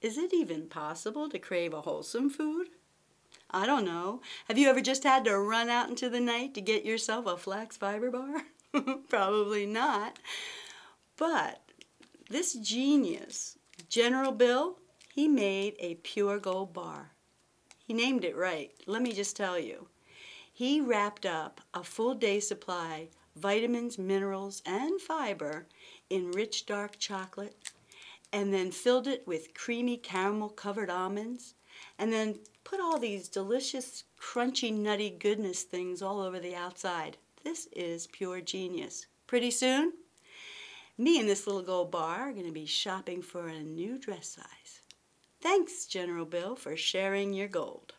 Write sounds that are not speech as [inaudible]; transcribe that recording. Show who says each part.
Speaker 1: Is it even possible to crave a wholesome food? I don't know. Have you ever just had to run out into the night to get yourself a flax fiber bar? [laughs] Probably not. But this genius, General Bill, he made a pure gold bar. He named it right. Let me just tell you. He wrapped up a full day supply, vitamins, minerals, and fiber in rich dark chocolate, and then filled it with creamy caramel covered almonds, and then put all these delicious, crunchy, nutty goodness things all over the outside. This is pure genius. Pretty soon, me and this little gold bar are going to be shopping for a new dress size. Thanks, General Bill, for sharing your gold.